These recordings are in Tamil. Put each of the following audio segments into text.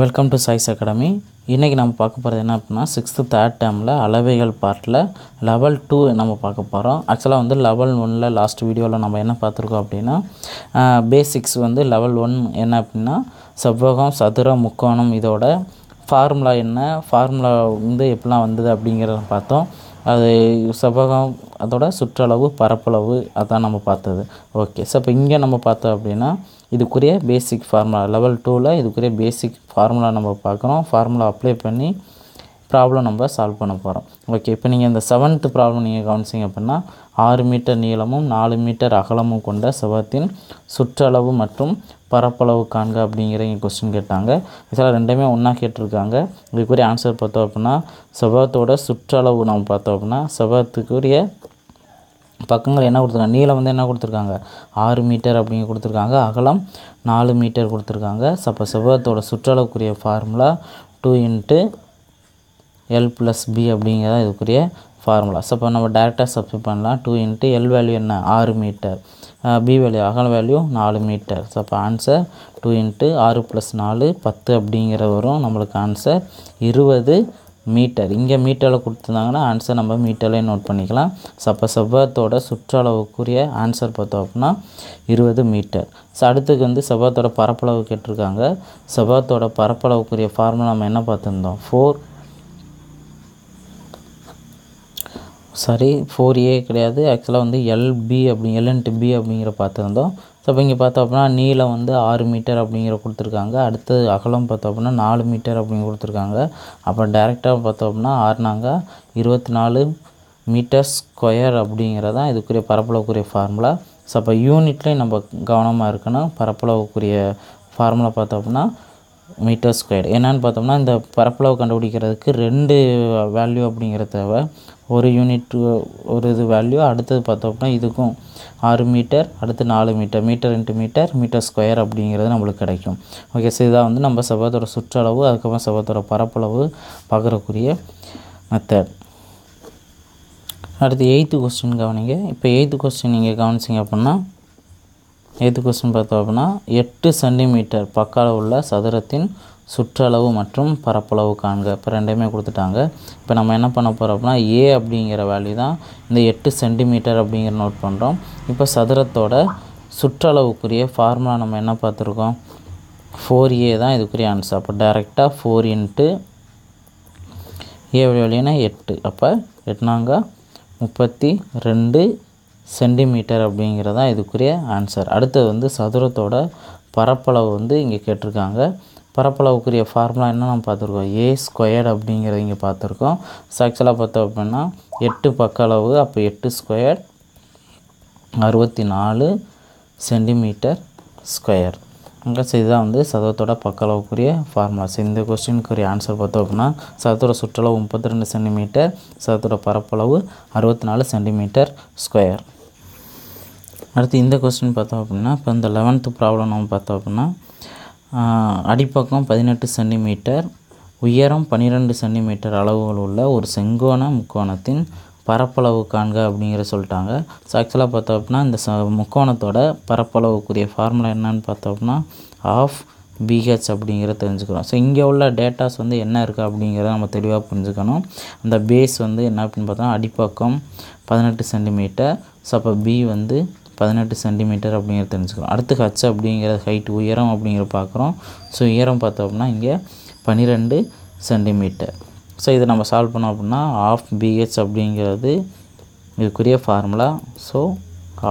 வெல்கம் டு சைஸ் அகாடமி இன்றைக்கி நம்ம பார்க்க போகிறது என்ன அப்படின்னா சிக்ஸ்த்து தேர்ட் டேமில் அளவைகள் பார்ட்டில் லெவல் டூ நம்ம பார்க்க போகிறோம் ஆக்சுவலாக வந்து லெவல் ஒனில் லாஸ்ட் வீடியோவில் நம்ம என்ன பார்த்துருக்கோம் அப்படின்னா பேசிக்ஸ் வந்து லெவல் ஒன் என்ன அப்படின்னா செவ்வகம் சதுரம் முக்கோணம் இதோட ஃபார்முலா என்ன ஃபார்முலா வந்து எப்படிலாம் வந்தது அப்படிங்கிறத பார்த்தோம். அது செவ்வகம் அதோட சுற்றளவு பரப்பளவு அதான் நம்ம பார்த்தது. ஓகே ஸோ இப்போ இங்கே நம்ம பார்த்தோம் அப்படின்னா இதுக்குரிய பேசிக் ஃபார்முலா லெவல் டூவில் இதுக்குரிய பேசிக் ஃபார்முலா நம்ம பார்க்குறோம். ஃபார்முலா அப்ளை பண்ணி ப்ராப்ளம் நம்ம சால்வ் பண்ண போகிறோம் ஓகே இப்போ நீங்கள் இந்த செவன்த்து ப்ராப்ளம் நீங்கள் கவனிச்சிங்க அப்படின்னா ஆறு மீட்டர் நீளமும் நாலு மீட்டர் அகலமும் கொண்ட செவத்தின் சுற்றளவு மற்றும் பரப்பளவு காண்க அப்படிங்கிற இங்கே கொஸ்டின் கேட்டாங்க. இதில் ரெண்டுமே ஒன்றா கேட்டிருக்காங்க. இதுக்குரிய ஆன்சர் பார்த்தோம் அப்படின்னா செவத்தோட சுற்றளவு நம்ம பார்த்தோம் அப்படின்னா செவத்துக்குரிய பக்கங்கள் என்ன கொடுத்துருக்காங்க? நீளம் வந்து என்ன கொடுத்துருக்காங்க? ஆறு மீட்டர் அப்படிங்க கொடுத்துருக்காங்க. அகலம் நாலு மீட்டர் கொடுத்துருக்காங்க. அப்போ செவ்வகத்தோட சுற்றளவுக்குரிய formula two into L plus B அப்படிங்கிறத இதுக்குரிய ஃபார்முலா ஸோ இப்போ நம்ம டேரெக்டாக சப்ஸ்ட் பண்ணலாம். டூ இன்ட்டு எல் வேல்யூ என்ன? ஆறு மீட்டர். பி வேல்யூ அகல வேல்யூ நாலு மீட்டர். ஸோ அப்போ ஆன்சர் டூ இன்ட்டு ஆறு ப்ளஸ் நாலு பத்து அப்படிங்கிற வரும். நம்மளுக்கு ஆன்சர் இருபது மீட்டர் இங்கே மீட்டரில் கொடுத்துருந்தாங்கன்னா ஆன்சர் நம்ம மீட்டர்லேயே நோட் பண்ணிக்கலாம். சப்ப அப்போ சுற்றளவுக்குரிய ஆன்சர் பார்த்தோம் அப்படின்னா இருபது மீட்டர் ஸோ அடுத்துக்கு வந்து செவ்வாத்தோட பரப்பளவு கேட்டிருக்காங்க. செவ்வாத்தோட பரப்பளவுக்குரிய ஃபார்முலா நம்ம என்ன பார்த்துருந்தோம்? ஃபோர் சாரி ஃபோர் ஏ கிடையாது. ஆக்சுவலாக வந்து எல்பி அப்படி எல்என்ட்டு பி அப்படிங்கிற பார்த்துருந்தோம். ஸோ இப்போ இங்கே பார்த்தோம் அப்படின்னா நீளம் வந்து ஆறு மீட்டர் அப்படிங்கிற கொடுத்துருக்காங்க. அடுத்து அகலம் பார்த்தோம் அப்படின்னா நாலு மீட்டர் அப்படின்னு கொடுத்துருக்காங்க. அப்புறம் டேரெக்டாக பார்த்தோம் அப்படின்னா ஆறுனாங்க. இருபத்தி நாலு மீட்டர் ஸ்கொயர் அப்படிங்கிறதான் இதுக்குரிய பரப்பளவுக்குரிய ஃபார்முலா ஸோ அப்போ யூனிட்லேயும் நம்ம கவனமாக இருக்கணும். பரப்பளவுக்குரிய ஃபார்முலா பார்த்தோம் அப்படின்னா மீட்டர் ஸ்கொயர் என்னென்னு பார்த்தோம்னா இந்த பரப்பளவு கண்டுபிடிக்கிறதுக்கு ரெண்டு வேல்யூ அப்படிங்கிறத தேவை. ஒரு யூனிட் ஒரு இது வேல்யூ அடுத்தது பார்த்தோம்னா இதுக்கும் ஆறு மீட்டர் அடுத்து நாலு metre metre into metre metre square அப்படிங்கிறது நம்மளுக்கு கிடைக்கும். ஓகே ஸோ இதான் வந்து நம்ம செவ்வத்தோட சுற்றளவு அதுக்கப்புறம் செவ்வத்தோட பரப்பளவு பார்க்குறக்குரிய மெத்தட் அடுத்து எயித்து கொஸ்டின் கவனிங்க. இப்போ எயித்து கொஸ்டின் நீங்கள் கவனிச்சிங்க அப்படின்னா எய்த்து கொஸ்டின் பார்த்தோம் அப்படின்னா எட்டு சென்டிமீட்டர் பக்கால உள்ள சதுரத்தின் சுற்றளவு மற்றும் பரப்பளவு காண்க. இப்போ ரெண்டையுமே கொடுத்துட்டாங்க. இப்போ நம்ம என்ன பண்ண போகிறோம் அப்படின்னா ஏ அப்படிங்கிற வேல்யூ தான் இந்த எட்டு சென்டிமீட்டர் அப்படிங்கிற நோட் பண்ணுறோம் இப்போ சதுரத்தோட சுற்றளவுக்குரிய ஃபார்முலா நம்ம என்ன பார்த்துருக்கோம்? ஃபோர் ஏ தான் இதுக்குரிய ஆன்சர் அப்போ டேரெக்டாக ஃபோர் இன்ட்டு ஏ வேல்யூனா எட்டு. அப்போ எட்டுனாங்க முப்பத்தி ரெண்டு சென்டிமீட்டர் அப்படிங்கிறதா இதுக்குரிய ஆன்சர் அடுத்தது வந்து சதுரத்தோட பரப்பளவு வந்து இங்கே கேட்டிருக்காங்க. பரப்பளவுக்குரிய ஃபார்முலா என்ன நம்ம பார்த்துருக்கோம்? ஏ ஸ்கொயர்டு அப்படிங்கிறத இங்கே பார்த்துருக்கோம். ஸோ ஆக்சுவலாக பார்த்தோம் அப்படின்னா எட்டு பக்க அளவு அப்போ எட்டு ஸ்கொயர் அறுபத்தி நாலு சென்டிமீட்டர் ஸ்கொயர் அங்கே இதுதான் வந்து சதுரத்தோட பக்களவுக்குரிய ஃபார்முலாஸ் இந்த கொஸ்டினுக்குரிய ஆன்சர் பார்த்தோம் அப்படின்னா சதுர சுற்றளவு முப்பத்தி ரெண்டு சென்டிமீட்டர் சதுர பரப்பளவு அறுபத்தி நாலு சென்டிமீட்டர் ஸ்கொயர் அடுத்து இந்த கொஸ்டின் பார்த்தோம் அப்படின்னா இப்போ இந்த லெவன்த்து ப்ராப்ளம் நம்ம பார்த்தோம் அப்படின்னா அடிப்பக்கம் பதினெட்டு சென்டிமீட்டர் உயரம் பன்னிரெண்டு சென்டிமீட்டர் அளவுகள் உள்ள ஒரு செங்கோண முக்கோணத்தின் பரப்பளவு காண்க அப்படிங்கிற சொல்லிட்டாங்க. ஸோ ஆக்சுவலாக பார்த்தோம் அப்படின்னா இந்த ச முக்கோணத்தோட பரப்பளவுக்குரிய ஃபார்முலா என்னன்னு பார்த்தோம் அப்படின்னா ஆஃப் பிஹெச் அப்படிங்கிறத தெரிஞ்சுக்கிறோம். ஸோ இங்கே உள்ள டேட்டாஸ் வந்து என்ன இருக்குது அப்படிங்கிறத நம்ம தெளிவாக புரிஞ்சுக்கணும். அந்த பேஸ் வந்து என்ன அப்படின்னு பார்த்தோம்னா அடிப்பக்கம் பதினெட்டு சென்டிமீட்டர் ஸோ அப்போ பி வந்து பதினெட்டு சென்டிமீட்டர் அப்படிங்கிறத தெரிஞ்சுக்கிறோம் அடுத்து ஹச் அப்படிங்கிற ஹைட் உயரம் அப்படிங்கிற பார்க்குறோம். ஸோ உயரம் பார்த்தோம் அப்படின்னா இங்கே பன்னிரெண்டு சென்டிமீட்டர் ஸோ இதை நம்ம சால்வ் பண்ணோம் அப்படின்னா ஆஃப் பிஹெச் அப்படிங்கிறது இதுக்குரிய ஃபார்முலா ஸோ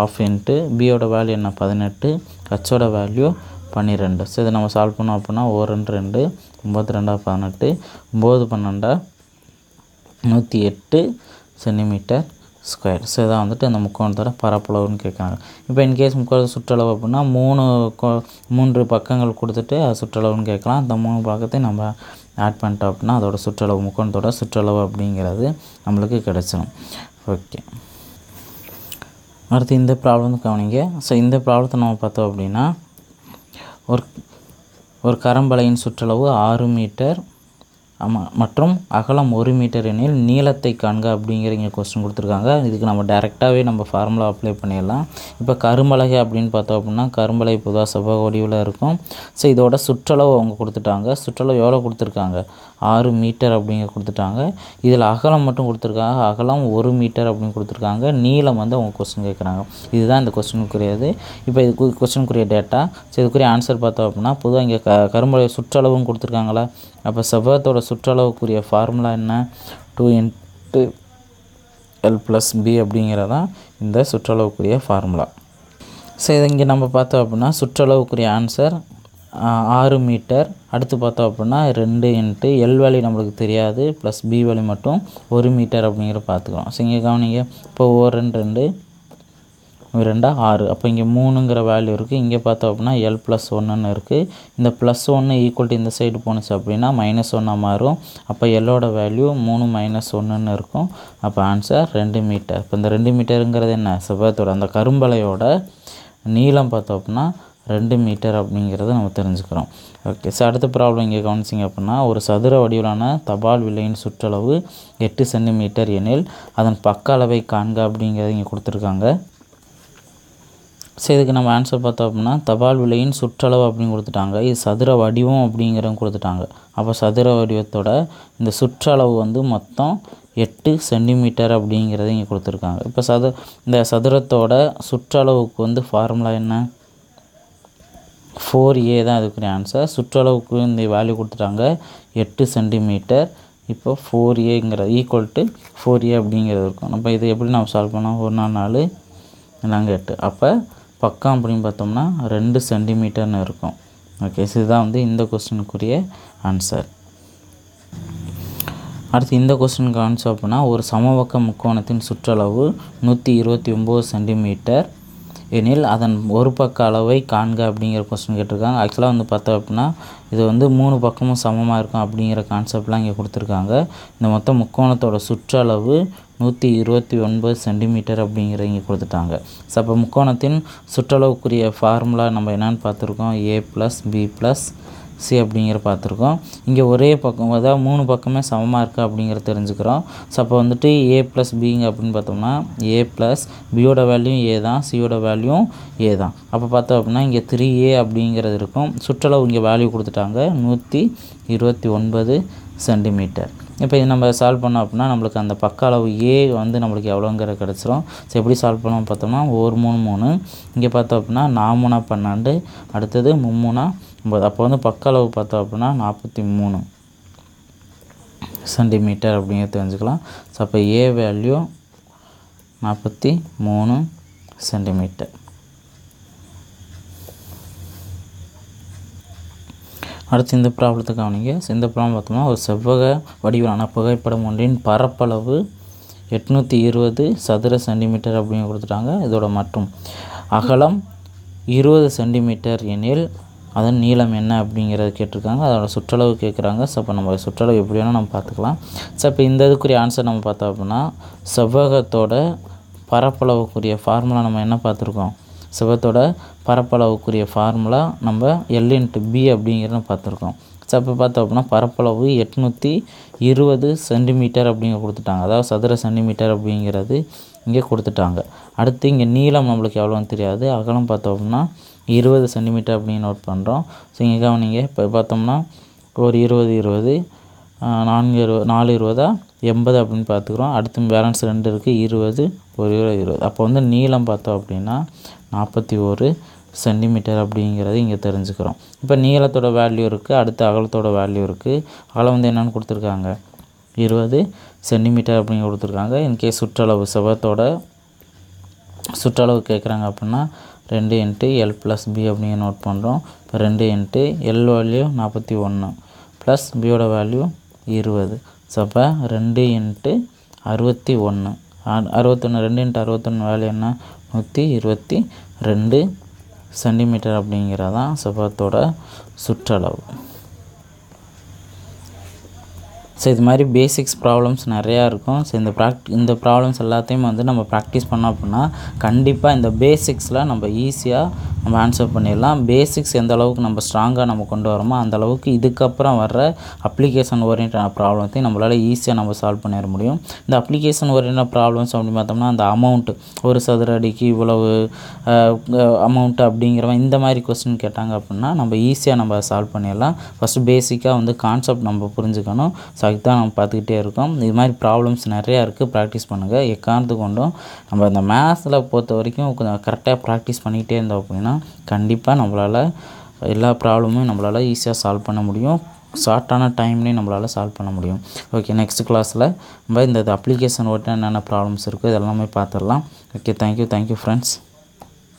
ஆஃப் இன்ட்டு பியோட வேல்யூ என்ன? பதினெட்டு. ஹச்சோட வேல்யூ பன்னிரெண்டு. ஸோ இதை நம்ம சால்வ் பண்ணோம் அப்படின்னா ஓ ரெண்டு ரெண்டு ஒம்பது ரெண்டா பதினெட்டு ஒம்பது பன்னெண்டா நூற்றி எட்டு சென்டிமீட்டர் ஸ்கொயர் ஸோ இதான் வந்துட்டு அந்த முக்கோணத்தோட பரப்பளவுன்னு கேட்குறாங்க. இப்போ இன்கேஸ் முக்கோண சுற்றளவு அப்படின்னா மூணு மூன்று பக்கங்கள் கொடுத்துட்டு அது சுற்றளவுன்னு கேட்கலாம். அந்த மூணு பக்கத்தையும் நம்ம ஆட் பண்ணிட்டோம் அப்படின்னா அதோட சுற்றளவு முக்கோணத்தோட சுற்றளவு அப்படிங்கிறது நம்மளுக்கு கிடச்சிடும் ஓகே அடுத்து இந்த ப்ராப்ளம் கவனிங்க. ஸோ இந்த ப்ராப்ளத்தை நம்ம பார்த்தோம் அப்படின்னா ஒரு ஒரு கரம்பலையின் சுற்றளவு ஆறு மீட்டர் ஆமாம் மற்றும் அகலம் ஒரு மீட்டர் எனில் நீளத்தை காண்க அப்படிங்கிற இங்கே கொஸ்டின் கொடுத்துருக்காங்க. இதுக்கு நம்ம டேரெக்டாகவே நம்ம ஃபார்முலா அப்ளை பண்ணிடலாம். இப்போ கரும்பலகை அப்படின்னு பார்த்தோம் அப்படின்னா கரும்பலகை பொதுவாக செவ்வக வடிவில் இருக்கும். ஸோ இதோட சுற்றளவு அவங்க கொடுத்துட்டாங்க. சுற்றளவு எவ்வளோ கொடுத்துருக்காங்க? ஆறு மீட்டர் அப்படிங்க கொடுத்துட்டாங்க. இதில் அகலம் மட்டும் கொடுத்துருக்காங்க. அகலம் ஒரு மீட்டர் அப்படின்னு கொடுத்துருக்காங்க. நீளம் வந்து அவங்க கொஸ்டின் கேட்குறாங்க இதுதான் இந்த கொஸ்டினுக்குரியது இப்போ இது கொஸ்டினுக்குரிய டேட்டா ஸோ இதுக்குரிய ஆன்சர் பார்த்தோம் அப்படின்னா பொதுவாக இங்கே க கரும்பலகை சுற்றளவும் கொடுத்துருக்காங்களா? அப்போ செவ்வகத்தோட சுற்றளவுக்குரிய ஃபார்முலா என்ன? Two into L plus B அப்படிங்கிறதான் இந்த சுற்றளவுக்குரிய ஃபார்முலா சரி இங்கே நம்ம பார்த்தோம் அப்படின்னா சுற்றளவுக்குரிய ஆன்சர் ஆறு மீட்டர் அடுத்து பார்த்தோம் அப்படின்னா ரெண்டு இன்ட்டு எல் வேலி நம்மளுக்கு தெரியாது ப்ளஸ் பி வேலி மட்டும் ஒரு மீட்டர் அப்படிங்கிற பார்த்துக்கிறோம் ஸோ இங்கே கவனிங்க. இப்போ ஒரு ரெண்டு ரெண்டு ரெண்டா ஆறு. அப்போ இங்கே மூணுங்கிற வேல்யூ இருக்குது இங்கே பார்த்தோம் அப்படின்னா எல் ப்ளஸ் ஒன்றுன்னு இருக்குது இந்த ப்ளஸ் ஒன்று ஈக்குவல் டு இந்த சைடு போணுச்சு அப்படின்னா மைனஸ் ஒன்னாக மாறும். அப்போ எல்லோட வேல்யூ மூணு மைனஸ் ஒன்றுன்னு இருக்கும். அப்போ ஆன்சர் ரெண்டு மீட்டர் இப்போ இந்த ரெண்டு மீட்டருங்கிறது என்ன? செவ்வகத்தோட அந்த கரும்பலையோட நீளம் பார்த்தோம் அப்படின்னா ரெண்டு மீட்டர் அப்படிங்கிறத நம்ம தெரிஞ்சுக்கிறோம். ஓகே ஸோ அடுத்த ப்ராப்ளம் இங்கே கவனிச்சிங்க அப்படின்னா ஒரு சதுர வடிவிலான தபால் விலையின் சுற்றளவு எட்டு சென்டிமீட்டர் எனில் அதன் பக்க அளவை காண்க அப்படிங்கிறத இங்கே கொடுத்துருக்காங்க. ஸோ இதுக்கு நம்ம ஆன்சர் பார்த்தோம் அப்படின்னா தபால் விலையின் சுற்றளவு அப்படின்னு கொடுத்துட்டாங்க. இது சதுர வடிவம் அப்படிங்கிறதும் கொடுத்துட்டாங்க. அப்போ சதுர வடிவத்தோட இந்த சுற்றளவு வந்து மொத்தம் எட்டு சென்டிமீட்டர் அப்படிங்கிறத இங்கே கொடுத்துருக்காங்க. இப்போ சது இந்த சதுரத்தோட சுற்றளவுக்கு வந்து ஃபார்முலா என்ன? ஃபோர் ஏ தான் அதுக்குரிய ஆன்சர் சுற்றளவுக்கு இந்த வேல்யூ கொடுத்துட்டாங்க. எட்டு சென்டிமீட்டர். இப்போ ஃபோர் ஏங்கிற ஈக்குவல் டு ஃபோர் ஏ அப்படிங்கிறது இருக்கும். நம்ம இதை எப்படி நம்ம சால்வ் பண்ணோம்? ஒரு நாள் நாலு நாங்கள் எட்டு. அப்போ பக்கம் அப்படின்னு பார்த்தோம்னா ரெண்டு சென்டிமீட்டர்னு இருக்கும். ஓகே இதுதான் வந்து இந்த கொஸ்டினுக்குரிய ஆன்சர் அடுத்து இந்த கொஸ்டினுக்கு ஆன்சர் அப்படின்னா ஒரு சமபக்க முக்கோணத்தின் சுற்றளவு நூற்றி இருபத்தி ஒம்பது சென்டிமீட்டர். எனில் அதன் ஒரு பக்க அளவை காண்க அப்படிங்கிற கொஸ்டின் கேட்டிருக்காங்க. ஆக்சுவலாக வந்து பார்த்தோம் அப்படின்னா இது வந்து மூணு பக்கமும் சமமாக இருக்கும் அப்படிங்கிற கான்செப்ட்லாம் இங்கே கொடுத்துருக்காங்க. இந்த மொத்த முக்கோணத்தோட சுற்றளவு நூற்றி இருபத்தி ஒன்பது சென்டிமீட்டர் அப்படிங்கிற இங்கே கொடுத்துட்டாங்க. ஸோ அப்போ முக்கோணத்தின் சுற்றளவுக்குரிய ஃபார்முலா நம்ம என்னென்னு பார்த்துருக்கோம். A plus B plus C அப்படிங்கிற பார்த்துருக்கோம். இங்கே ஒரே பக்கம் அதாவது மூணு பக்கமே சமமாக இருக்குது அப்படிங்கிற தெரிஞ்சுக்கிறோம். ஸோ அப்போ வந்துட்டு ஏ ப்ளஸ் பிங்க அப்படின்னு பார்த்தோம்னா ஏ ப்ளஸ் பியோட வேல்யூ ஏ தான் சியோட வேல்யூ ஏ தான். அப்போ பார்த்தோம் அப்படின்னா இங்கே த்ரீ ஏ அப்படிங்கிறது இருக்கும். சுற்றளவு இங்கே வேல்யூ கொடுத்துட்டாங்க நூற்றி இருபத்தி ஒன்பது சென்டிமீட்டர் இப்போ இது நம்ம சால்வ் பண்ணோம் அப்படின்னா நம்மளுக்கு அந்த பக்க அளவு ஏ வந்து நம்மளுக்கு எவ்வளோங்கிற கிடச்சிரும். ஸோ எப்படி சால்வ் பண்ணோம் பார்த்தோம்னா ஒரு மூணு மூணு. இங்கே பார்த்தோம் அப்படின்னா நாமூணா பன்னெண்டு அடுத்தது மும்மூணா ஒம்பது அப்போ வந்து பக்க அளவு பார்த்தோம் அப்படின்னா நாற்பத்தி மூணு சென்டிமீட்டர் அப்படிங்கிறது தெரிஞ்சுக்கலாம். ஸோ அப்போ ஏ வேல்யூ நாற்பத்தி மூணு சென்டிமீட்டர் அடுத்து இந்த ப்ராப்ளத்தை கவனிங்க. இந்த ப்ராப்ளம் பார்த்தோம்னா ஒரு செவ்வக வடிவிலான புகைப்படம் ஒன்றின் பரப்பளவு எட்நூற்றி இருபது சதுர சென்டிமீட்டர் அப்படின்னு கொடுத்துட்டாங்க. இதோட மற்றும் அகலம் இருபது சென்டிமீட்டர் எனில் அதன் நீளம் என்ன அப்படிங்கிறத கேட்டிருக்காங்க. அதோட சுற்றளவு கேட்குறாங்க. ஸோ அப்போ நம்ம சுற்றளவு எப்படி வேணால் நம்ம பார்த்துக்கலாம். ஸோ இப்போ இந்த இதுக்குரிய ஆன்சர் நம்ம பார்த்தோம் அப்படின்னா செவ்வகத்தோட பரப்பளவுக்குரிய ஃபார்முலா நம்ம என்ன பார்த்துருக்கோம்? செவ்வகத்தோட பரப்பளவுக்குரிய ஃபார்முலா நம்ம எல் இன்ட்டு பி அப்படிங்கிறத பார்த்துருக்கோம். ஸோ அப்போ பார்த்தோம் அப்படின்னா பரப்பளவு எட்நூற்றி இருபது சென்டிமீட்டர் அப்படிங்க கொடுத்துட்டாங்க. அதாவது சதுர சென்டிமீட்டர் அப்படிங்கிறது இங்கே கொடுத்துட்டாங்க. அடுத்து இங்கே நீளம் நம்மளுக்கு எவ்வளோன்னு தெரியாது. அகலம் பார்த்தோம் அப்படின்னா இருபது சென்டிமீட்டர் அப்படின்னு நோட் பண்ணுறோம் ஸோ இங்கே கவனிங்க இப்போ பார்த்தோம்னா ஒரு இருபது இருபது நான்கு இருபது நாலு இருபதா? எண்பது அப்படின்னு பார்த்துக்குறோம். அடுத்து பேலன்ஸ் ரெண்டு இருக்குது இருபது ஒரு இருபது இருபது. அப்போ வந்து நீளம் பார்த்தோம் அப்படின்னா நாற்பத்தி ஒரு சென்டிமீட்டர் அப்படிங்கிறது இங்கே தெரிஞ்சுக்கிறோம். இப்போ நீளத்தோட வேல்யூ இருக்குது அடுத்து அகலத்தோட வேல்யூ இருக்குது அகலம் வந்து என்னென்னு கொடுத்துருக்காங்க. இருபது சென்டிமீட்டர் அப்படின்னு கொடுத்துருக்காங்க. இன்கேஸ் சுற்றளவு செவத்தோட சுற்றளவு கேட்குறாங்க அப்படின்னா ரெண்டு இன்ட்டு எல் ப்ளஸ் பி அப்படிங்க நோட் பண்ணுறோம் இப்போ ரெண்டு இன்ட்டு எல் வேல்யூ நாற்பத்தி ஒன்று ப்ளஸ் பியோட வேல்யூ இருபது. ஸோ அப்போ ரெண்டு இன்ட்டு அறுபத்தி ஒன்று அறுபத்தொன்று ரெண்டு இன்ட்டு அறுபத்தொன்று வேல்யூ என்ன? நூற்றி இருபத்தி ரெண்டு சென்டிமீட்டர் அப்படிங்கிறதான் செவ்வத்தோட சுற்றளவு. ஸோ இது மாதிரி பேசிக்ஸ் ப்ராப்ளம்ஸ் நிறையா இருக்கும். ஸோ இந்த ப்ராக்ட் இந்த ப்ராப்ளம்ஸ் எல்லாத்தையும் வந்து நம்ம ப்ராக்டிஸ் பண்ணோம் அப்படின்னா கண்டிப்பாக இந்த பேசிக்ஸில் நம்ம ஈஸியாக நம்ம ஆன்சர் பண்ணிடலாம். பேசிக்ஸ் எந்த அளவுக்கு நம்ம ஸ்ட்ராங்காக நம்ம கொண்டு வரோமோ அந்த அளவுக்கு இதுக்கப்புறம் வர்ற அப்ளிகேஷன் ஓரியன்டான ப்ராப்ளத்தையும் நம்மளால் ஈஸியாக நம்ம சால்வ் பண்ணிட முடியும். இந்த அப்ளிகேஷன் ஓரியன்ட் ப்ராப்ளம்ஸ் அப்படின்னு பார்த்தோம்னா அந்த அமௌண்ட் ஒரு சதுர அடிக்கு இவ்வளவு அமௌண்ட் அப்படிங்கிற இந்த மாதிரி கொஸ்டின் கேட்டாங்க அப்படின்னா நம்ம ஈஸியாக நம்ம சால்வ் பண்ணிடலாம். ஃபஸ்ட்டு பேசிக்காக வந்து கான்செப்ட் நம்ம புரிஞ்சுக்கணும். ஸோ அதுக்கு தான் நம்ம பார்த்துக்கிட்டே இருக்கோம். இது மாதிரி ப்ராப்ளம்ஸ் நிறையா இருக்குது ப்ராக்டிஸ் பண்ணுங்கள் எக்காரணத்து கொண்டும் நம்ம இந்த மேத்ஸில் பொறுத்த வரைக்கும் கொஞ்சம் கரெக்டாக ப்ராக்டிஸ் பண்ணிக்கிட்டே இருந்தோம் அப்படின்னா கண்டிப்பாக நம்மளால் எல்லா ப்ராப்ளமும் நம்மளால் ஈஸியாக சால்வ் பண்ண முடியும். ஷார்ட்டான டைம்லேயும் நம்மளால் சால்வ் பண்ண முடியும். ஓகே நெக்ஸ்ட் கிளாஸில் நம்ம இந்த அப்ளிகேஷன் ஓட்டு என்னென்ன ப்ராப்ளம்ஸ் இருக்கோ இதெல்லாமே பார்த்துடலாம். Okay thank you thank you friends